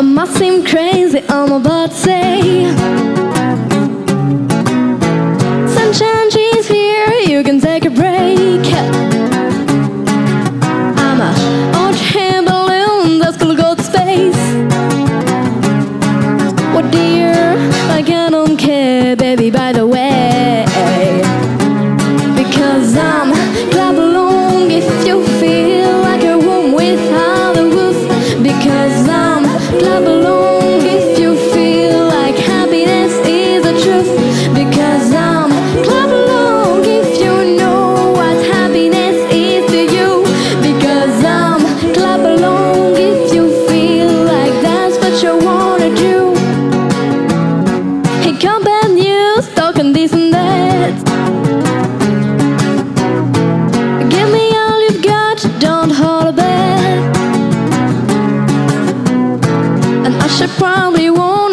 I must seem crazy, I'm about to say.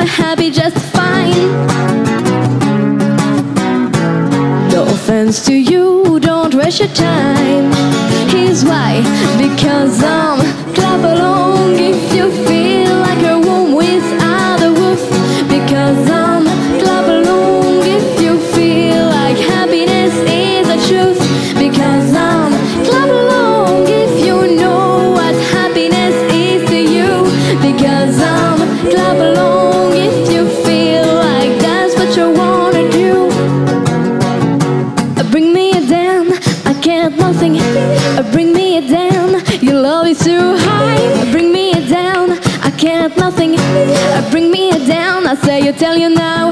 happy just fine. No offense to you, don't waste your time. Here's why, because I'm clap along. I can't nothing Bring me down. Your love is too high Bring me down. I can't nothing Bring me down. I say I tell you now.